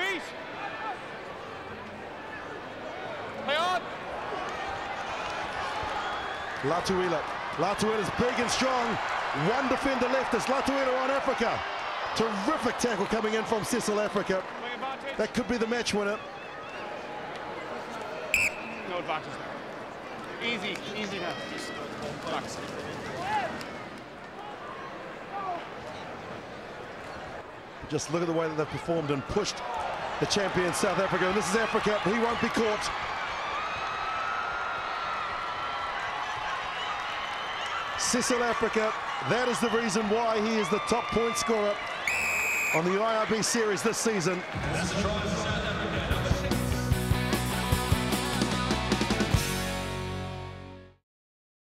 feet. Play on. Latuila. Latuila is big and strong. One defender left. It's Latuila on Afrika. Terrific tackle coming in from Cecil Afrika. That could be the match winner. No advantage. Easy, easy now. Just look at the way that they've performed and pushed the champion South Africa. And this is Afrika. He won't be caught. Cecil Afrika, that is the reason why he is the top point scorer on the IRB series this season.